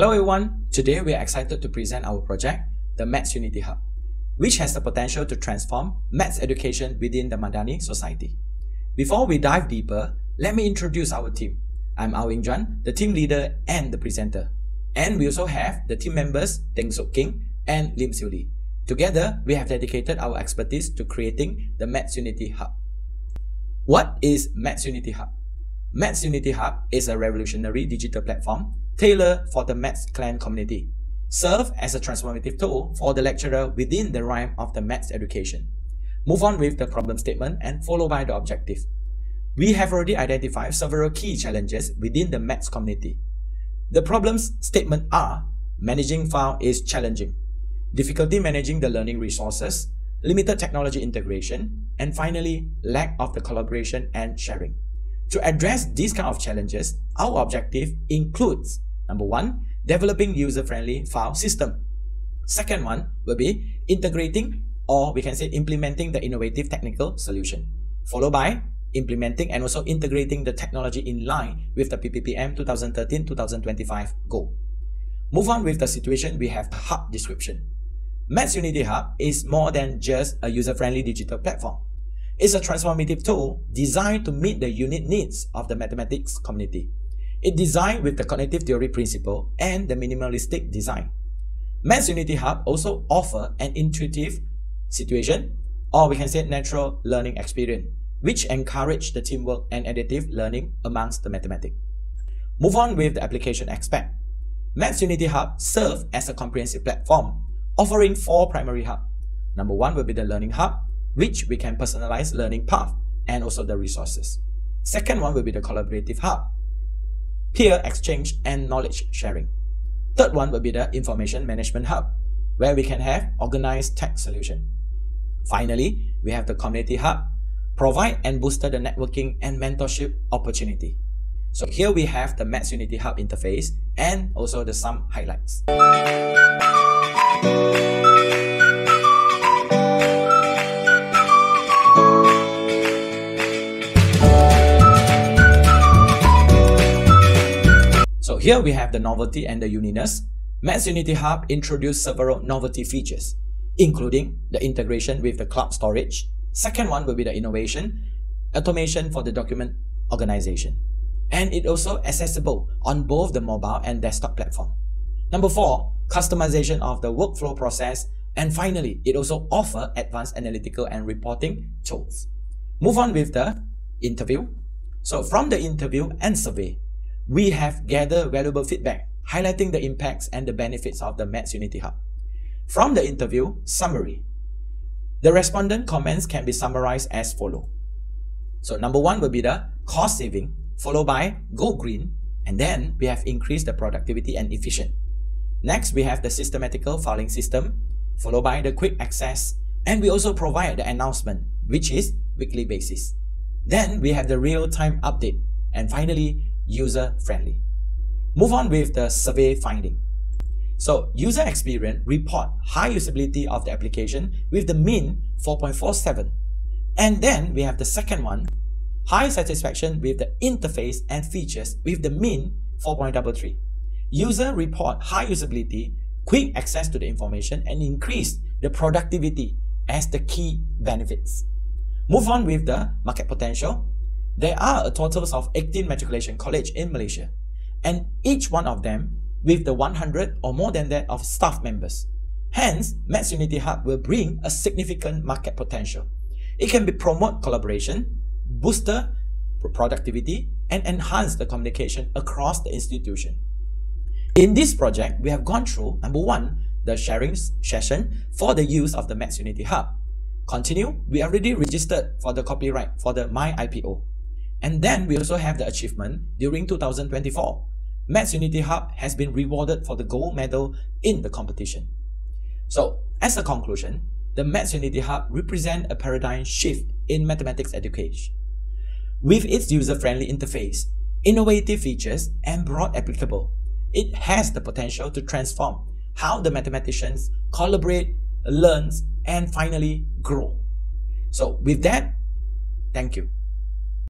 Hello everyone, today we are excited to present our project, the Maths Unity Hub, which has the potential to transform maths education within the Madani society. Before we dive deeper, let me introduce our team. I'm ah Aw Ying Juan, the team leader and the presenter. And we also have the team members Ting Sook King and Lim Siew Li. Together, we have dedicated our expertise to creating the Maths Unity Hub. What is Maths Unity Hub? Maths Unity Hub is a revolutionary digital platform tailored for the Maths clan community. Serve as a transformative tool for the lecturer within the realm of the Maths education. Move on with the problem statement and follow by the objective. We have already identified several key challenges within the Maths community. The problems statement are managing file is challenging, difficulty managing the learning resources, limited technology integration, and finally, lack of the collaboration and sharing. To address these kind of challenges, our objective includes number one, developing user-friendly file system. Second one will be integrating or we can say implementing the innovative technical solution, followed by implementing and also integrating the technology in line with the PPPM 2013-2025 goal. Move on with the situation we have hub description. Maths Unity Hub is more than just a user-friendly digital platform It's a transformative tool designed to meet the unique needs of the mathematics community. It designed with the cognitive theory principle and the minimalistic design. Maths Unity Hub also offer an intuitive situation, or we can say natural learning experience, which encourage the teamwork and additive learning amongst the mathematics. Move on with the application aspect. Maths Unity Hub serves as a comprehensive platform, offering four primary hubs. Number one will be the Learning Hub, which we can personalize learning path and also the resources. Second one will be the collaborative hub, peer exchange and knowledge sharing. Third one will be the information management hub, where we can have organized tech solution. Finally, we have the community hub, provide and booster the networking and mentorship opportunity. So here we have the Maths Unity Hub interface and also the some highlights. Here we have the novelty and the uniqueness. Maths Unity Hub introduced several novelty features, including the integration with the cloud storage. Second one will be the innovation, automation for the document organization. And it also accessible on both the mobile and desktop platform. Number four, customization of the workflow process. And finally, it also offer advanced analytical and reporting tools. Move on with the interview. So from the interview and survey, we have gathered valuable feedback highlighting the impacts and the benefits of the Maths Unity Hub. From the interview, summary. The respondent comments can be summarized as follow. So number one will be the cost saving, followed by go green, and then we have increased the productivity and efficient. Next, we have the systematical filing system, followed by the quick access, and we also provide the announcement, which is weekly basis. Then we have the real-time update, and finally, user-friendly. Move on with the survey finding. So user experience report high usability of the application with the mean 4.47. And then we have the second one, high satisfaction with the interface and features with the mean 4.33. User report high usability, quick access to the information and increase the productivity as the key benefits. Move on with the market potential. There are a total of 18 matriculation college in Malaysia, and each one of them with the 100 or more than that of staff members. Hence, Maths Unity Hub will bring a significant market potential. It can be promote collaboration, booster productivity, and enhance the communication across the institution. In this project, we have gone through number one, the sharing session for the use of the Maths Unity Hub. Continue, we already registered for the copyright for the MyIPO. And then we also have the achievement during 2024. Maths Unity Hub has been rewarded for the gold medal in the competition. So, as a conclusion, the Maths Unity Hub represents a paradigm shift in mathematics education. With its user-friendly interface, innovative features, and broad applicable, it has the potential to transform how the mathematicians collaborate, learn, and finally grow. So with that, thank you.